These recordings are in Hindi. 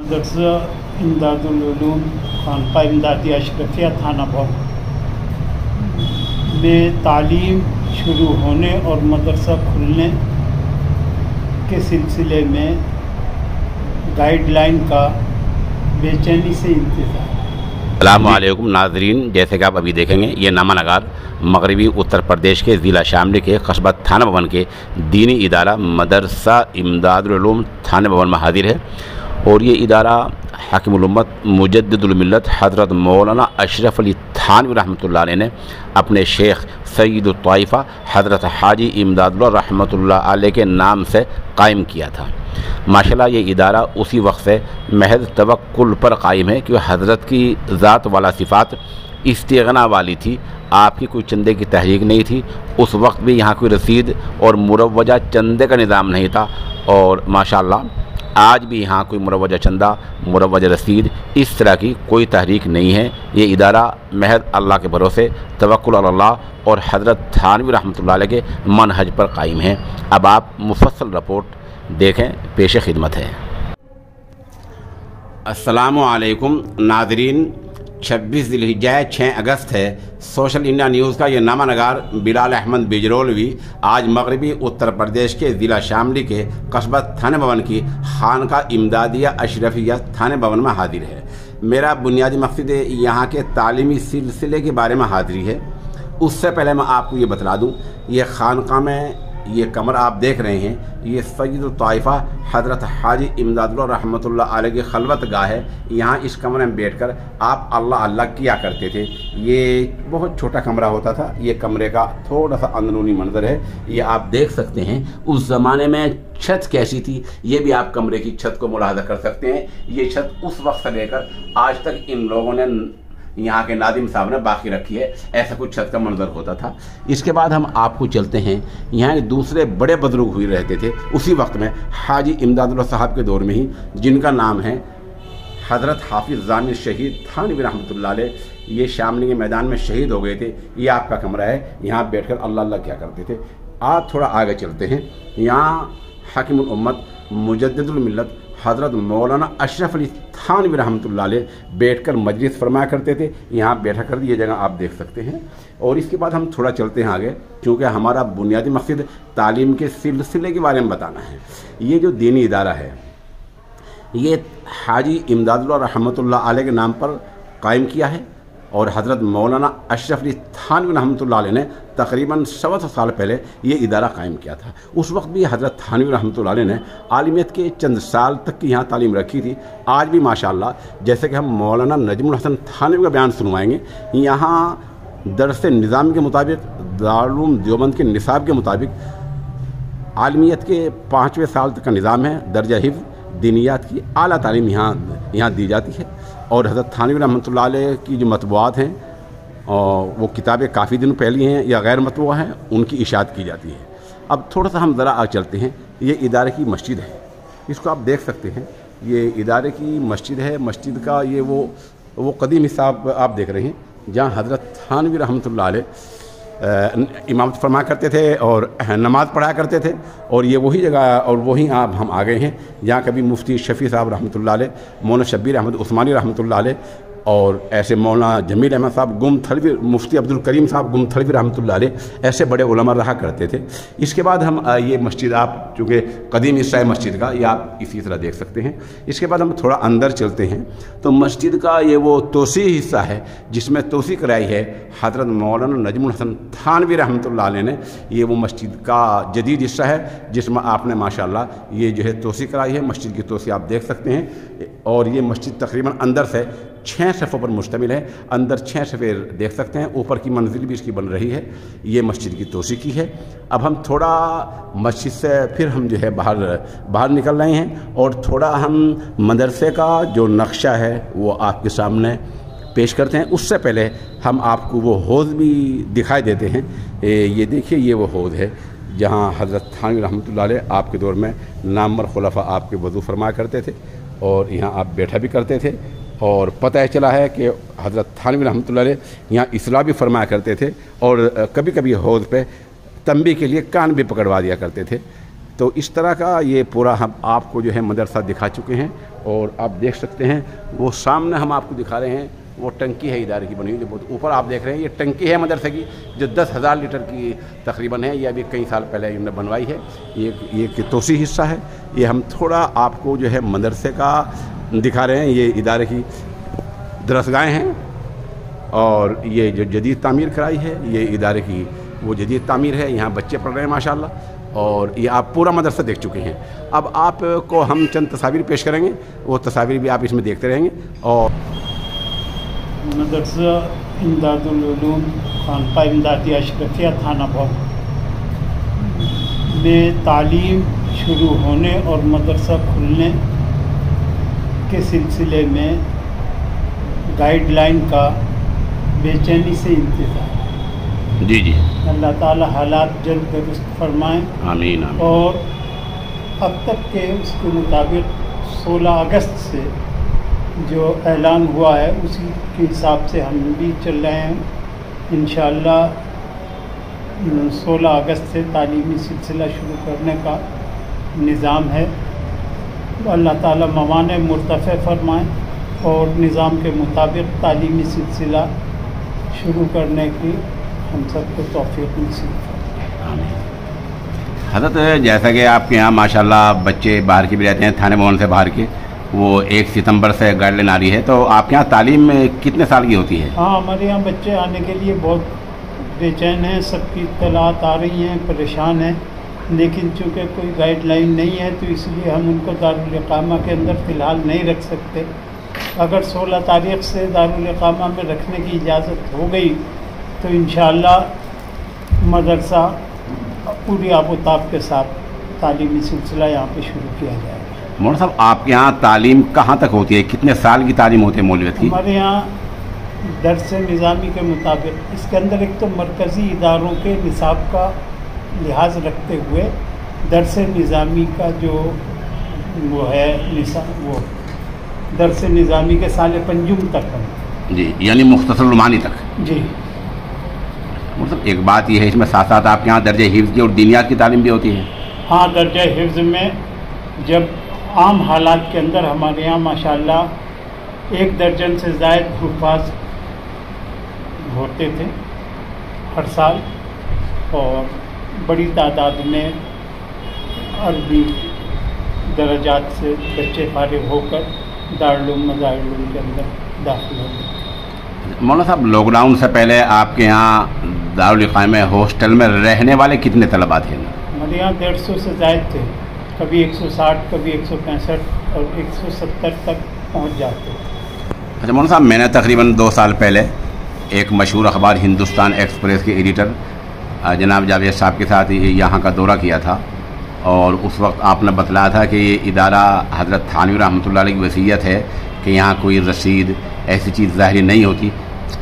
मदरसा इमदादुलूम खानपा इमदादी अशरफिया थाना भवन। में तालीम शुरू होने और मदरसा खुलने के सिलसिले में गाइडलाइन का बेचैनी से इंतज़ार। अल्लाम नाजरीन, जैसे कि आप अभी देखेंगे, ये नामा नगार मगरबी उत्तर प्रदेश के ज़िला शामली के कस्बा थाना भवन के दीनी इदारा मदरसा इमदादलूम थाना भवन में हाजिर है। और ये इदारा हाकिमुलम्मत मुजद्दुलमिल्लत हज़रत मौलाना अशरफ अली थानवी अलैह ने अपने शेख सईद तयफ़ा हज़रत हाजी इमदादुल्ला रहमतुल्लाह अलैह के नाम से कायम किया था। माशाल्लाह ये इदारा उसी वक्त से महज तवक्ल पर कायम है कि हज़रत की ज़ात वाला सिफ़ात इस्तना वाली थी, आपकी कोई चंदे की तहरीक नहीं थी, उस वक्त भी यहाँ कोई रसीद और मुरवजा चंदे का निज़ाम नहीं था और माशाल्लाह आज भी यहाँ कोई मुरवजा चंदा, मुरवज रसीद, इस तरह की कोई तहरीक नहीं है। ये इदारा महद अल्लाह के भरोसे तवक्ल अल्लाह और हज़रत थानवी रहमत के मनहज पर कायम है। अब आप मुफसल रिपोर्ट देखें, पेश खिदमत है। असलकम नाजरीन छब्बीस दिलहिजा छः अगस्त है। सोशल इंडिया न्यूज़ का यह नामा नगार बिलाल अहमद बिजरोलवी आज मगरबी उत्तर प्रदेश के ज़िला शामली के कस्बा थाने भवन की खान का इमदादिया अशरफिया थाने भवन में हाजिर है। मेरा बुनियादी मकसद यहाँ के तालीमी सिलसिले के बारे में हाजिरी है। उससे पहले मैं आपको ये बतला दूँ, ये खानका में ये कमरा आप देख रहे हैं, ये सैद तयफ़ा हज़रत हाजी इमदादुल्ला रहमतुल्लाह अलैह की खलवत गाह है। यहाँ इस कमरे में बैठकर आप अल्लाह अल्लाह किया करते थे। ये बहुत छोटा कमरा होता था। ये कमरे का थोड़ा सा अंदरूनी मंजर है। ये आप देख सकते हैं। उस ज़माने में छत कैसी थी, ये भी आप कमरे की छत को मुलाहदा कर सकते हैं। ये छत उस वक्त से लेकर आज तक इन लोगों ने यहाँ के नादिम साहब ने बाकी रखी है। ऐसा कुछ छत का मंजर होता था। इसके बाद हम आपको चलते हैं। यहाँ दूसरे बड़े बुज़ुर्ग हुए रहते थे। उसी वक्त में हाजी इमदादुल्ला साहब के दौर में ही जिनका नाम है हज़रत हाफिज़ जामिर शहीद थानवी रहमत ये शामली के मैदान में शहीद हो गए थे। ये आपका कमरा है। यहाँ बैठ कर अल्लाह अल्लाह क्या करते थे। आज थोड़ा आगे चलते हैं। यहाँ हकीमुलम्मत मुजद्दुलमिल्लत हज़रत मौलाना अशरफ अली थानवी रहमत बैठ कर मजलिस फरमाया करते थे। यहाँ बैठा कर ये जगह आप देख सकते हैं। और इसके बाद हम थोड़ा चलते हैं आगे, क्योंकि हमारा बुनियादी मकसद तालीम के सिलसिले के बारे में बताना है। ये जो दीनी इदारा है, ये हाजी इमदादुल्ला रहमत के नाम पर कायम किया है। और हज़रत मौलाना अशरफ अली थानवी रहमत ने तकरीबन सवा सौ साल पहले ये इदारा कायम किया था। उस वक्त भी हज़रत थानवी रहमत ने आलमियत के चंद साल तक की यहाँ तालीम रखी थी। आज भी माशाल्लाह, जैसे कि हम मौलाना नजमुल हसन थानवी का बयान सुनवाएँगे, यहाँ दरस निज़ाम के मुताबिक दारूम देवबंद के निसाब के मुताबिक आलमियत के पाँचवें साल तक का निज़ाम है। दर्जा हिफ़, दीनियात की अली तालीम यहाँ यहाँ दी जाती है। और हज़रत थानवी रहमत की जो मतबूआत हैं और वो किताबें काफ़ी दिन पहली हैं या गैर मतबूआ हैं, उनकी इशात की जाती है। अब थोड़ा सा हम ज़रा आग चलते हैं। ये इदारे की मस्जिद है। इसको आप देख सकते हैं। ये इदारे की मस्जिद है। मस्जिद का ये वो वो कदीम हिसाब आप देख रहे हैं, जहाँ हज़रत थानवी रहमत इमामत फरमा करते थे और नमाज़ पढ़ा करते थे। और ये वही जगह और वही आप, हम आ गए हैं। जहाँ कभी मुफ्ती शफ़ी साहब रहमत मोन शब्बीर अहमद उस्मानी रहमत और ऐसे मौलाना जमील अहमद साहब गुम थलवी मुफ्ती अब्दुल करीम साहब गुम थलवी रहमत ऐसे बड़े उलमा रहा करते थे। इसके बाद हम ये मस्जिद आप चूँकि कदीम हिस्सा मस्जिद का, ये आप इसी तरह देख सकते हैं। इसके बाद हम थोड़ा अंदर चलते हैं। तो मस्जिद का ये वो तोसी हिस्सा है, जिसमें तोसी कराई है हज़रत मौलाना नजमुल हसन थानवी रहमत ने। ये वो मस्जिद का जदीद हिस्सा है, जिसमें आपने माशा ये जो है तोसी कराई है। मस्जिद की तोसी आप देख सकते हैं। और ये मस्जिद तकरीबन अंदर से छः सफ़ों पर मुश्तमिल है। अंदर छः सफ़े देख सकते हैं। ऊपर की मंजिल भी इसकी बन रही है। ये मस्जिद की तोसी की है। अब हम थोड़ा मस्जिद से फिर हम जो है बाहर बाहर निकल रहे हैं और थोड़ा हम मदरसे का जो नक्शा है, वो आपके सामने पेश करते हैं। उससे पहले हम आपको वो हौज़ भी दिखाई देते हैं। ये देखिए, ये वो हौज़ है, जहाँ हज़रत थानवी रहमत आपके दौर में नामवर खुलफा आपके वज़ू फरमाया करते थे और यहाँ आप बैठा भी करते थे। और पता चला है कि हज़रत थानवी रहमत यहाँ इसला भी फरमाया करते थे और कभी कभी हौज पे तंबी के लिए कान भी पकड़वा दिया करते थे। तो इस तरह का ये पूरा हम आपको जो है मदरसा दिखा चुके हैं और आप देख सकते हैं, वो सामने हम आपको दिखा रहे हैं, वो टंकी है इदारे की बनी हुई, जो बहुत ऊपर आप देख रहे हैं, ये टंकी है मदरसे की, जो दस हज़ार लीटर की तकरीबन है, ये अभी कई साल पहले इन्होंने बनवाई है। ये ये एक तोसी हिस्सा है। ये हम थोड़ा आपको जो है मदरसे का दिखा रहे हैं, ये इदारे की दरसगाहें हैं और ये जो जदीद तामीर कराई है, ये इदारे की, वो जदीद तामीर है, यहाँ बच्चे पढ़ रहे हैं, माशाल्लाह, और ये आप पूरा मदरसा देख चुके हैं। अब आपको हम चंद तस्वीर पेश करेंगे, वो तस्वीर भी आप इसमें देखते रहेंगे, और मदरसा इमदादुलूम खानपा इमदादी अशरफिया थाना भवन में तालीम शुरू होने और मदरसा खुलने के सिलसिले में गाइडलाइन का बेचैनी से इंतज़ार। जी जी। अल्लाह ताला हालात जल्द दुरुस्त फरमाएँ। आमीन आमीन। और अब तक के उसके मुताबिक 16 अगस्त से जो ऐलान हुआ है उसी के हिसाब से हम भी चल रहे हैं। इन सोलह अगस्त से तालीमी सिलसिला शुरू करने का निज़ाम है। अल्लाह ताला मवान मुर्तफ़ फरमाएँ और निज़ाम के मुताबिक तालीमी सिलसिला शुरू करने की हम सबको तोफ़ी नसीब हज़रत जैसा कि आपके यहाँ माशाल्लाह बच्चे बाहर के भी रहते हैं थाने भवन से बाहर के वो एक सितंबर से गाइडलाइन आ रही है तो आपके यहाँ तालीम कितने साल की होती है? हाँ हमारे यहाँ बच्चे आने के लिए बहुत बेचैन हैं सबकी इतलात आ रही हैं परेशान हैं। लेकिन चूँकि कोई गाइडलाइन नहीं है तो इसलिए हम उनको दारुलकामा के अंदर फ़िलहाल नहीं रख सकते। अगर 16 तारीख से दारुलकामा में रखने की इजाज़त हो गई तो इन मदरसा पूरी आबोताब के साथ तालीमी सिलसिला यहाँ पे शुरू किया जाएगा। मोहन साहब आपके यहाँ तालीम कहाँ तक होती है? कितने साल की तालीम होती है मौलवियत की? हमारे यहाँ दरस निज़ामी के मुताबिक इसके अंदर एक तो मरकज़ी इदारों के निसाब का लिहाज रखते हुए दरस निज़ामी का जो वो है वो दरस निज़ामी के साल पंजुम तक है। जी यानी मुख्तसरमानी तक। जी। मतलब एक बात यह है इसमें साथ साथ आपके यहाँ दर्ज हिफ्ज़ की और दीनियात की तालीम भी होती है। हाँ दर्ज हिफ्ज़ में जब आम हालात के अंदर हमारे यहाँ माशाल्लाह एक दर्जन से ज़ायद हुफाज होते थे हर साल और बड़ी तादाद में अरबी दर्जात से बच्चे फारिग होकर दारुल मजारूम के अंदर दाखिल हो गए। मौलाना साहब लॉकडाउन से पहले आपके यहाँ दारुलक़ाम हॉस्टल में रहने वाले कितने तलबा थे? हमारे यहाँ डेढ़ सौ से जायद थे। कभी 160 कभी एक सौ पैंसठ और 170 तक पहुँच जाते। अच्छा मौलाना साहब मैंने तकरीबन दो साल पहले एक मशहूर अखबार हिंदुस्तान एक्सप्रेस के एडिटर जनाब जावेद साहब के साथ यहाँ का दौरा किया था और उस वक्त आपने बतलाया था कि ये इदारा हज़रत थानवी रहमत की वसीयत है कि यहाँ कोई रसीद ऐसी चीज़ ज़ाहिर नहीं होती।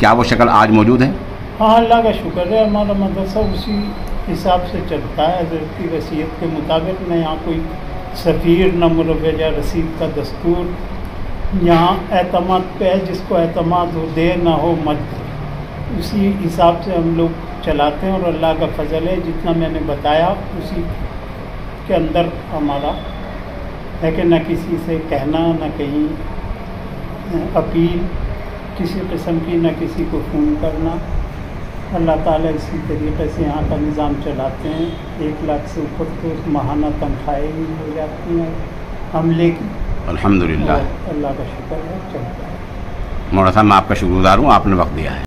क्या वो शक्ल आज मौजूद है? हाँ अल्लाह का शुक्र है, हमारा मदरसा उसी हिसाब से चलता है। हज़रत की वसीयत के मुताबिक न यहाँ कोई सफ़ीर, न मुरवजा रसीद का दस्तूर। यहाँ अहतमाद पे है, जिसको अहतमाद हो दे, ना हो मत उसी हिसाब से हम लोग चलाते हैं और अल्लाह का फजल है। जितना मैंने बताया उसी के अंदर हमारा है कि न किसी से कहना न कहीं अपील किसी किस्म की न किसी को फ़ोन करना। अल्लाह ताला इसी तरीके से यहाँ का निज़ाम चलाते हैं। एक लाख से ऊपर तो महाना तनख्वाहें ही हो जाती हैं हम लेकिन अल्हम्दुलिल्लाह। अल्लाह का शुक्र है चलता है। मौलाना साहब मैं आपका शुक्रगुजार हूँ आपने वक्त दिया है।